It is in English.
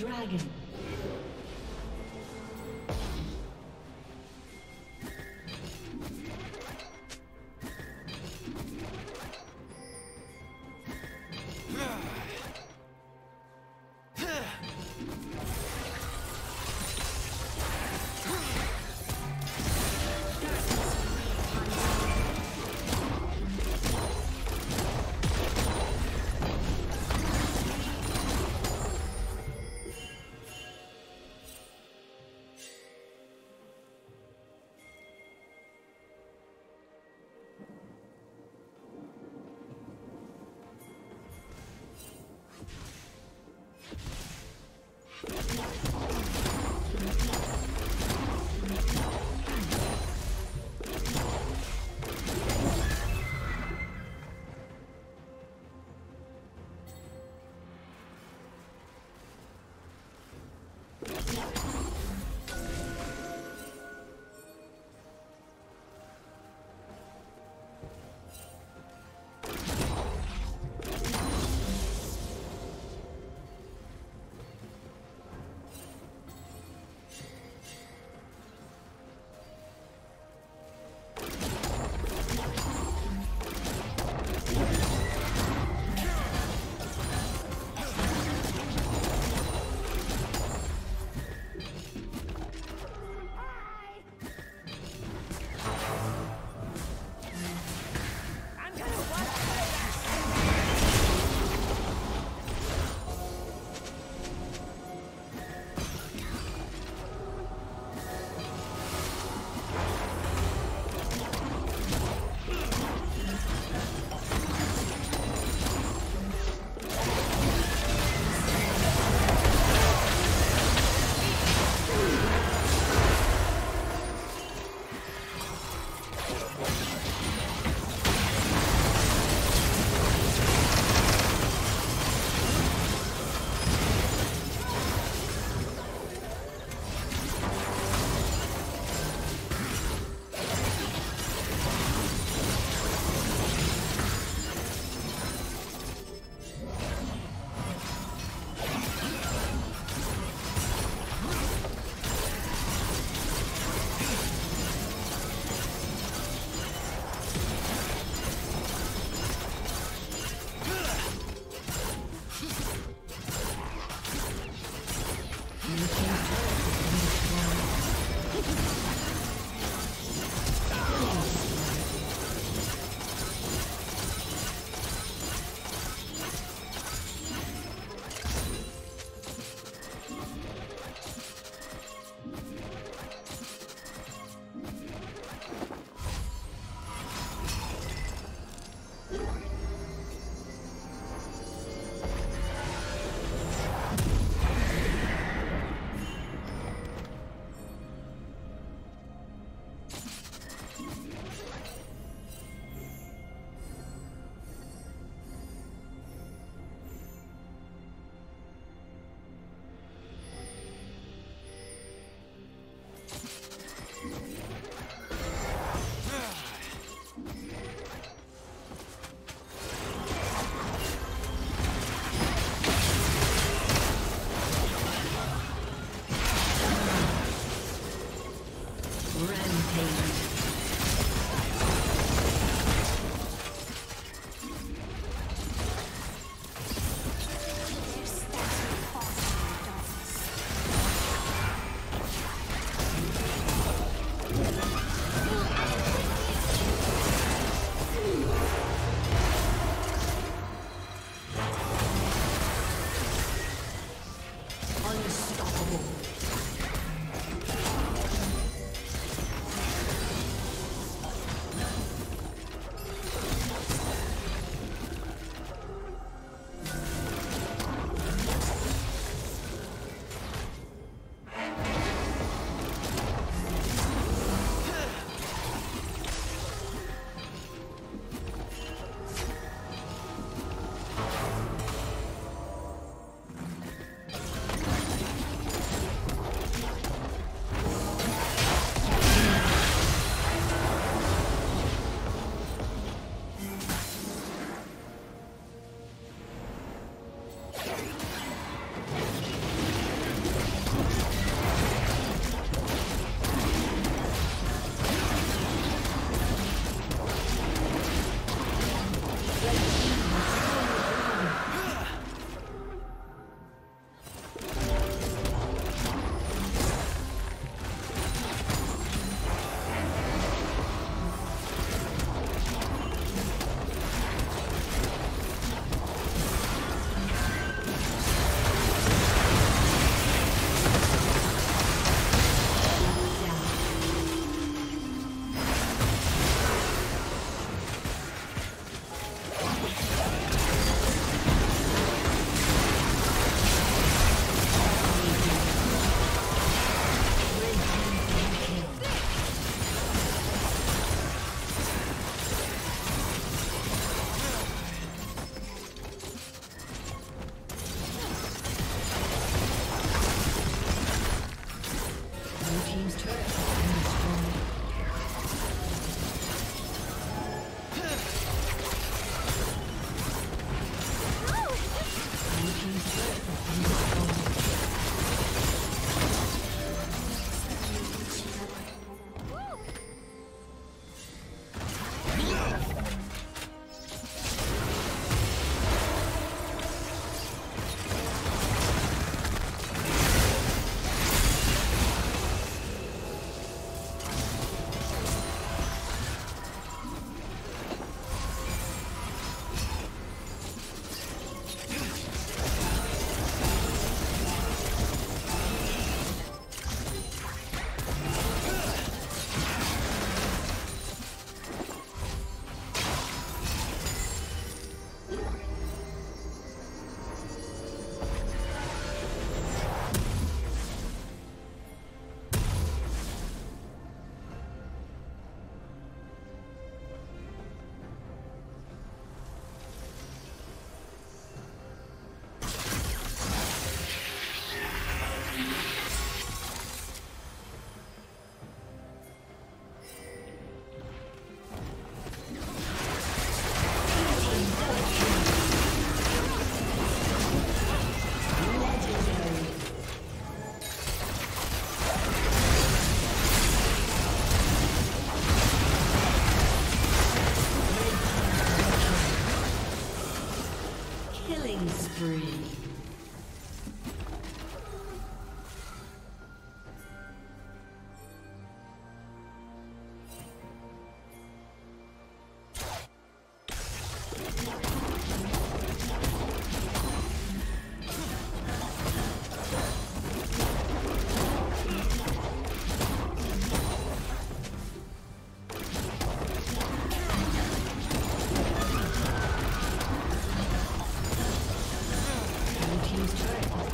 dragon.